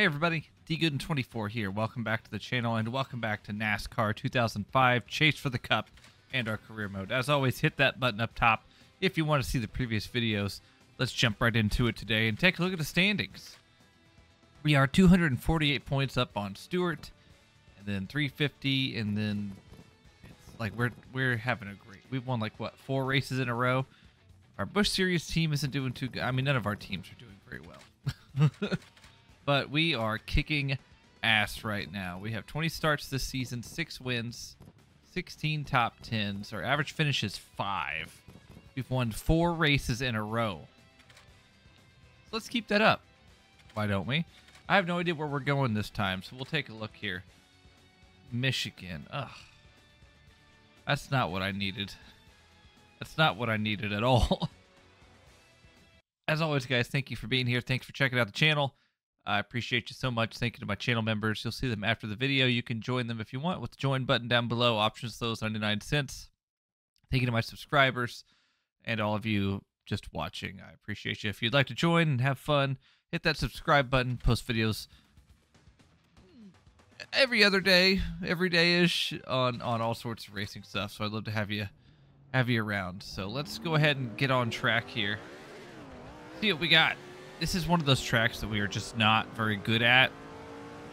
Hey everybody, DGoodin24 here. Welcome back to the channel and welcome back to NASCAR 2005 Chase for the Cup and our career mode. As always, hit that button up top if you want to see the previous videos. Let's jump right into it today and take a look at the standings. We are 248 points up on Stewart and then 350 and then it's like we're we're having a great. We've won like what, four races in a row. Our Busch Series team isn't doing too good. I mean, none of our teams are doing very well. but we are kicking ass right now. We have 20 starts this season, six wins, 16 top tens. Our average finish is five. We've won four races in a row. So let's keep that up. Why don't we? I have no idea where we're going this time, so we'll take a look here. Michigan. Ugh. That's not what I needed. That's not what I needed at all. As always, guys, thank you for being here. Thanks for checking out the channel. I appreciate you so much. Thank you to my channel members. You'll see them after the video. You can join them if you want with the join button down below. Options those 99 cents. Thank you to my subscribers and all of you just watching. I appreciate you. If you'd like to join and have fun, hit that subscribe button. Post videos every other day, every day ish on on all sorts of racing stuff. So I'd love to have you have you around. So let's go ahead and get on track here. See what we got. This is one of those tracks that we are just not very good at.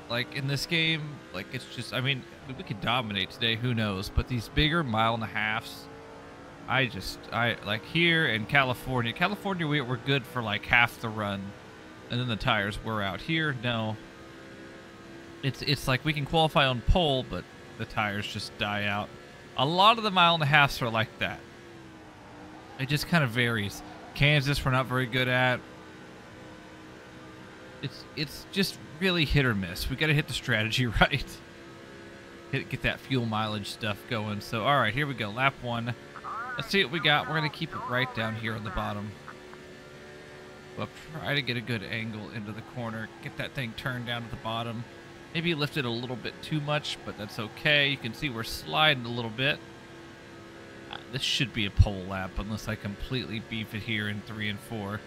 Like in this game, like it's just I mean, we could dominate today, who knows, but these bigger mile and a halfs I just I like here in California. California we were good for like half the run and then the tires were out. Here, no. It's it's like we can qualify on pole, but the tires just die out. A lot of the mile and a halfs are like that. It just kind of varies. Kansas we're not very good at. It's it's just really hit or miss. We got to hit the strategy right. Hit, get that fuel mileage stuff going. So all right, here we go. Lap 1. Let's see what we got. We're going to keep it right down here on the bottom. We'll try to get a good angle into the corner. Get that thing turned down to the bottom. Maybe lift it a little bit too much, but that's okay. You can see we're sliding a little bit. Uh, this should be a pole lap unless I completely beef it here in 3 and 4.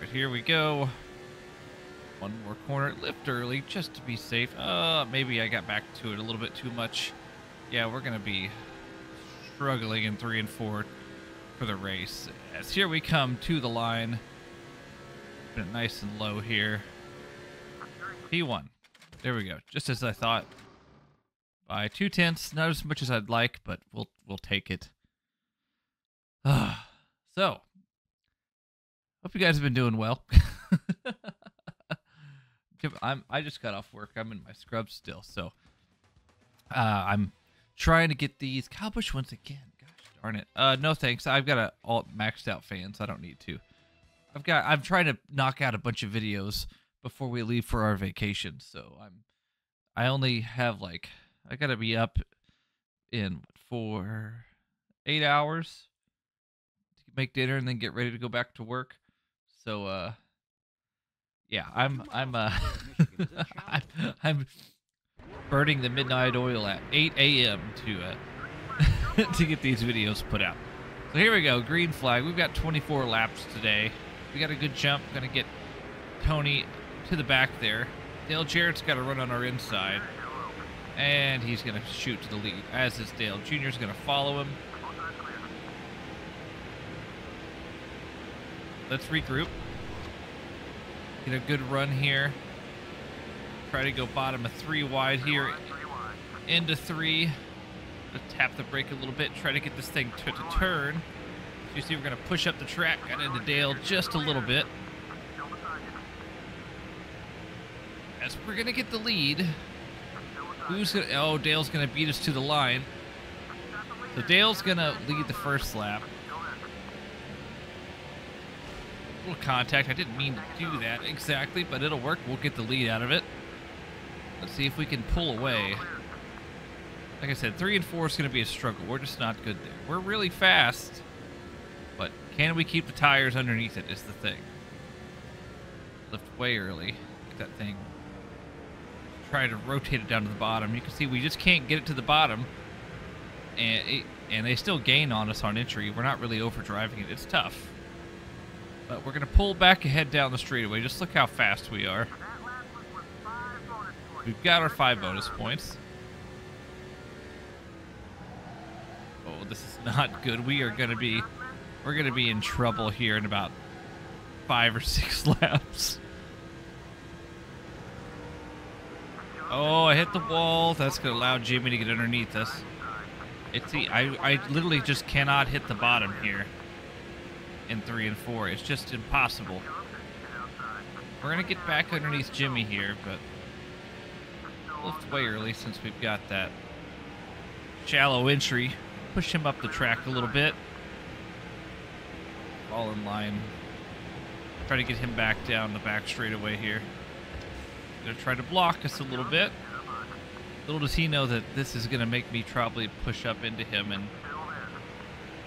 Right, here we go. One more corner. Lift early just to be safe. Uh, maybe I got back to it a little bit too much. Yeah, we're going to be struggling in three and four for the race. As here we come to the line. Been nice and low here. P1. There we go. Just as I thought. By two tenths, not as much as I'd like, but we'll we'll take it. so, hope you guys have been doing well. I'm I just got off work. I'm in my scrubs still, so uh, I'm trying to get these Busch once again. Gosh darn it. Uh, no thanks. I've got a all maxed out fan, so I don't need to. I've got. I'm trying to knock out a bunch of videos before we leave for our vacation. So I'm. I only have like. I gotta be up in for eight hours to make dinner and then get ready to go back to work. So uh. Yeah, I'm. I'm. Uh. I'm, burning the midnight oil at 8 a.m. to uh, to get these videos put out. So here we go, green flag. We've got 24 laps today. We got a good jump. Gonna get Tony to the back there. Dale Jarrett's got to run on our inside, and he's gonna shoot to the lead. As is Dale Jr.'s gonna follow him. Let's regroup. Get a good run here. Try to go bottom of three wide here. Into three. Tap the brake a little bit. Try to get this thing to, to turn. So you see we're going to push up the track. Got into Dale just a little bit. As we're going to get the lead. Who's going to... Oh, Dale's going to beat us to the line. So Dale's going to lead the first lap. Little contact. I didn't mean to do that exactly, but it'll work. We'll get the lead out of it. Let's see if we can pull away. Like I said, 3 and 4 is going to be a struggle. We're just not good there. We're really fast, but can we keep the tires underneath it is the thing. Lift way early. Get that thing. Try to rotate it down to the bottom. You can see we just can't get it to the bottom. And, it, and they still gain on us on entry. We're not really overdriving it. It's tough. But we're going to pull back ahead down the straightaway. Just look how fast we are. We've got our five bonus points. Oh, this is not good. We are going to be we're going to be in trouble here in about 5 or 6 laps. Oh, I hit the wall. That's going to allow Jimmy to get underneath us. It's the I I literally just cannot hit the bottom here 3 and 4. It's just impossible. We're going to get back underneath Jimmy here, but lift way early since we've got that shallow entry. Push him up the track a little bit. All in line. Try to get him back down the back straightaway here. Gonna try to block us a little bit. Little does he know that this is gonna make me probably push up into him and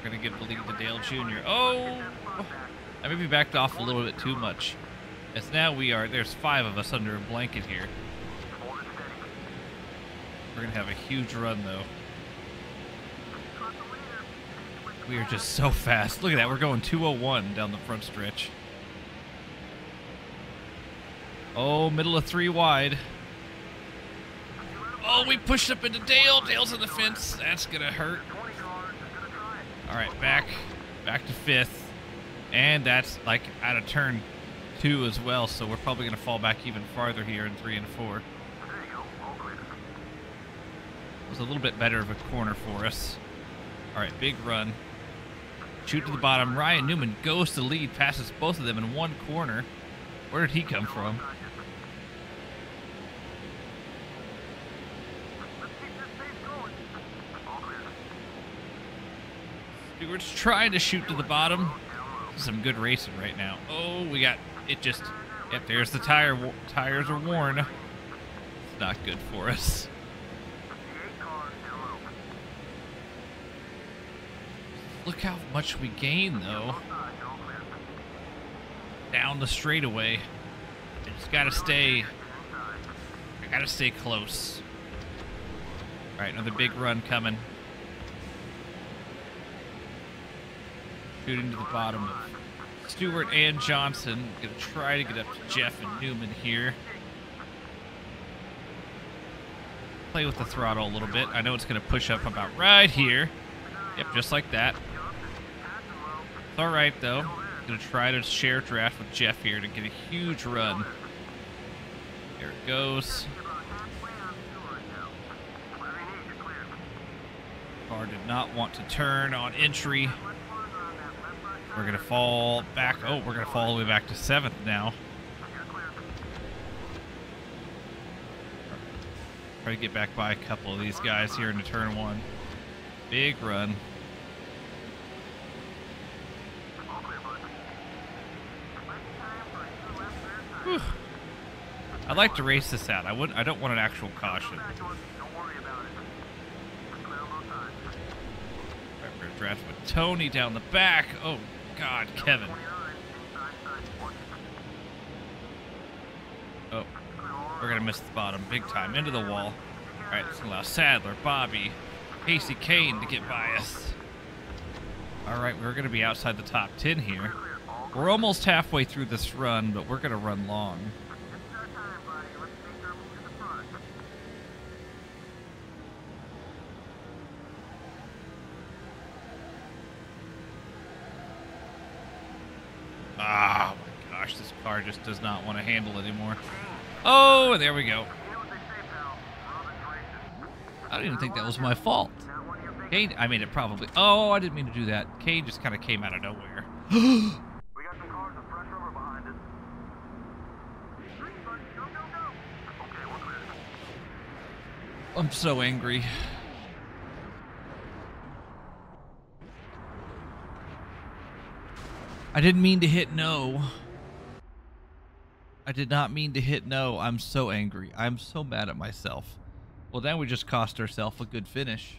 we're gonna give the lead to Dale Jr. Oh! I maybe backed off a little bit too much. As now we are, there's five of us under a blanket here. We're gonna have a huge run though. We are just so fast. Look at that. We're going 201 down the front stretch. Oh, middle of three wide. Oh, we pushed up into Dale. Dale's in the fence. That's going to hurt. All right, back. Back to fifth. And that's like out of turn two as well, so we're probably going to fall back even farther here in three and four. It was a little bit better of a corner for us. All right, big run. Shoot to the bottom. Ryan Newman goes to lead, passes both of them in one corner. Where did he come from? Stewart's trying to shoot to the bottom. Some good racing right now. Oh, we got it just. Yep, there's the tire. Tires are worn. It's not good for us. Look how much we gain, though. Down the straightaway. I just gotta stay... I gotta stay close. Alright, another big run coming. Shooting to the bottom of Stewart and Johnson. Gonna try to get up to Jeff and Newman here. Play with the throttle a little bit. I know it's gonna push up about right here. Yep, just like that. It's all right, though. Gonna try to share draft with Jeff here to get a huge run. There it goes. Car did not want to turn on entry. We're gonna fall back. Oh, we're gonna fall all the way back to seventh now. Try to get back by a couple of these guys here into turn one. Big run. I'd like to race this out. I wouldn't. I don't want an actual caution. Draft with Tony down the back. Oh God, Kevin. Oh, we're gonna miss the bottom big time into the wall. All right, let's allow Sadler, Bobby, Casey Kahne to get by us. All right, we're gonna be outside the top 10 here. We're almost halfway through this run, but we're to run long. Ah, oh my gosh, this car just does not want to handle anymore. Oh, there we go. I don't even think that was my fault. Kahne, I mean, it probably. Oh, I didn't mean to do that. Kahne just kind of came out of nowhere. I'm so angry. I didn't mean to hit no. I did not mean to hit no. I'm so angry. I'm so mad at myself. Well, then we just cost ourselves a good finish.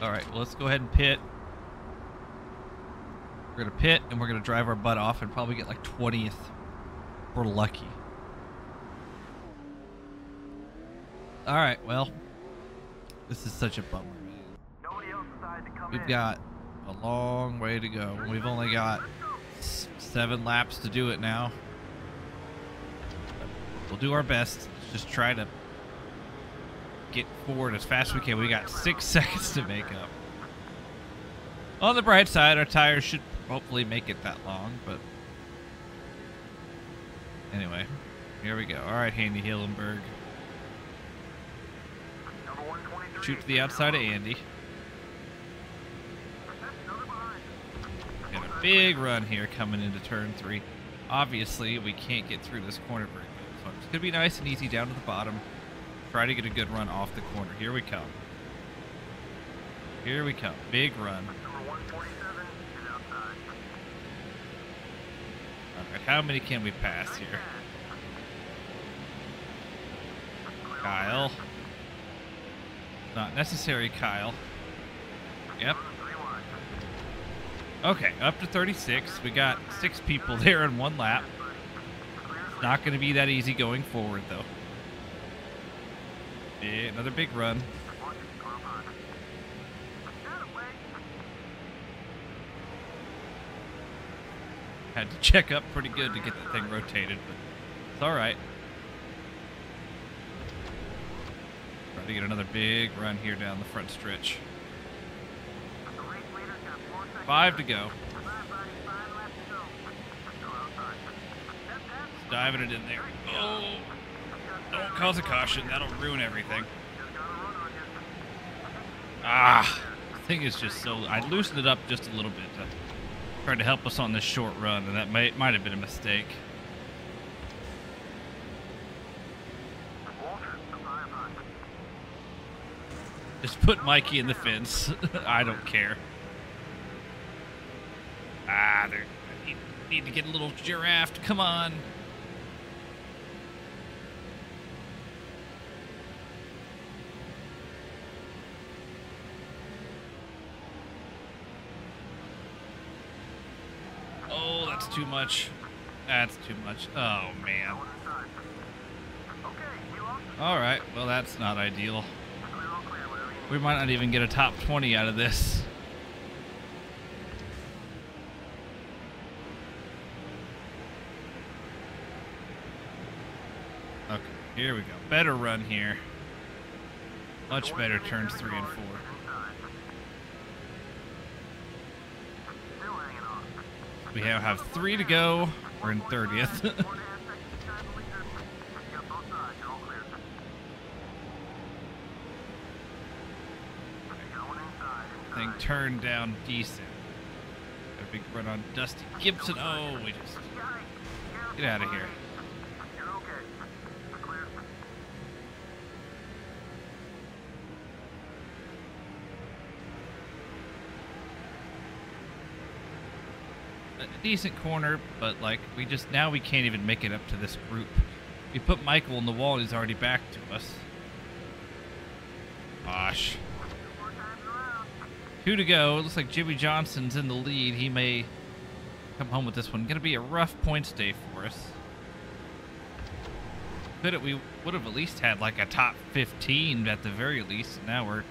All right, well, let's go ahead and pit. We're going to pit, and we're going to drive our butt off and probably get like 20th. We're lucky. All right, well, this is such a bummer, man. We've got a long way to go. We've only got seven laps to do it now. We'll do our best. Just try to get forward as fast as we can. We got six seconds to make up. On the bright side, our tires should hopefully make it that long, but anyway, here we go. All right, Handy Hillenburg. Shoot to the outside of Andy. Got a big run here coming into turn three. Obviously, we can't get through this corner very good, it's gonna be nice and easy down to the bottom. Try to get a good run off the corner. Here we come. Here we come. Big run. Alright, how many can we pass here? Kyle. Not necessary, Kyle. Yep. Okay, up to 36. We got six people there in one lap. It's Not going to be that easy going forward, though. Yeah, another big run. Had to check up pretty good to get that thing rotated, but it's all right. Try to get another big run here down the front stretch. Five to go. Diving it in there. Oh, don't cause a caution. That'll ruin everything. Ah, thing is just so. I loosened it up just a little bit to try to help us on this short run, and that might might have been a mistake. Just put Mikey in the fence. I don't care. Ah, they need, need to get a little draft. Come on. Oh, that's too much. That's too much. Oh, man. All right. Well, that's not ideal. We might not even get a top 20 out of this. Okay, here we go. Better run here. Much better turns three and four. We now have three to go. We're in 30th. thing turned down decent. A big run on Dusty Gibson. Oh, we just get out of here. Decent corner, but like we just now we can't even make it up to this group. We put Michael in the wall, he's already back to us. Gosh. Two to go. It looks like Jimmie Johnson's in the lead. He may come home with this one. To be a rough points day for us. Could it? We would have at least had like a top 15 at the very least. Now we're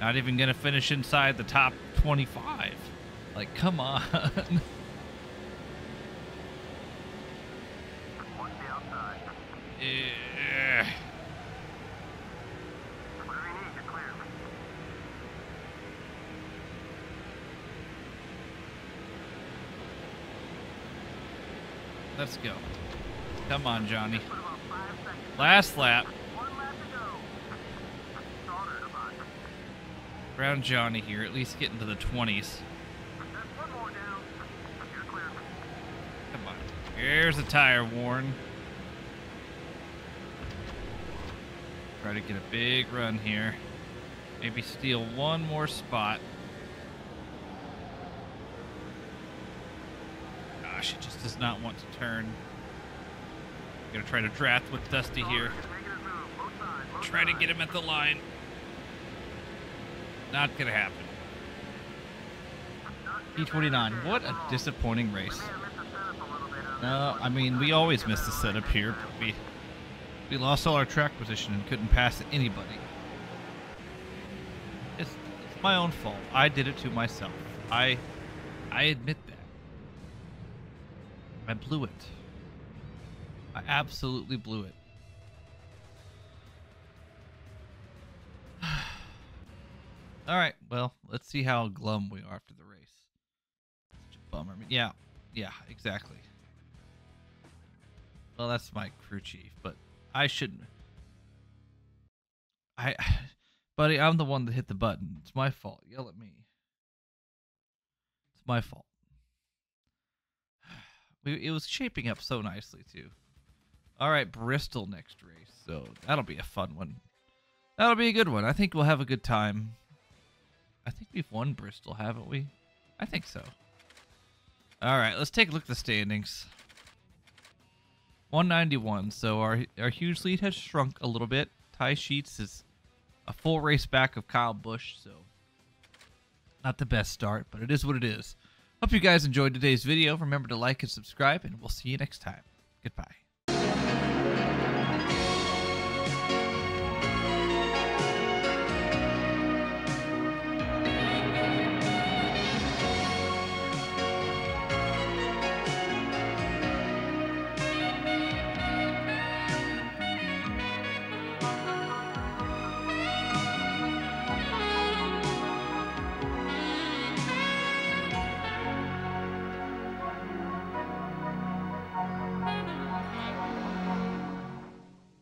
not even to finish inside the top 25. Like, come on. yeah. Let's go. Come on, Johnny. Last lap. Around Johnny here, at least get into the 20s. Come on. Here's a tire worn. Try to get a big run here. Maybe steal one more spot. Gosh, it just does not want to turn. I'm Gonna try to draft with Dusty here. Try to get him at the line. Not gonna happen. P29. What a disappointing race. No, I mean we always miss the setup here. We we lost all our track position and couldn't pass anybody. It's, it's my own fault. I did it to myself. I I admit that. I blew it. I absolutely blew it. All right, well, let's see how glum we are after the race. Bummer. Yeah, yeah, exactly. Well, that's my crew chief, but I shouldn't. I, buddy, I'm the one that hit the button. It's my fault. Yell at me. It's my fault. We, it was shaping up so nicely too. All right, Bristol next race, so that'll be a fun one. That'll be a good one. I think we'll have a good time. I think we've won Bristol, haven't we? I think so. All right, let's take a look at the standings. 191. So our our huge lead has shrunk a little bit. Ty Sheets is a full race back of Kyle Busch, so not the best start, but it is what it is. Hope you guys enjoyed today's video. Remember to like and subscribe, and we'll see you next time. Goodbye.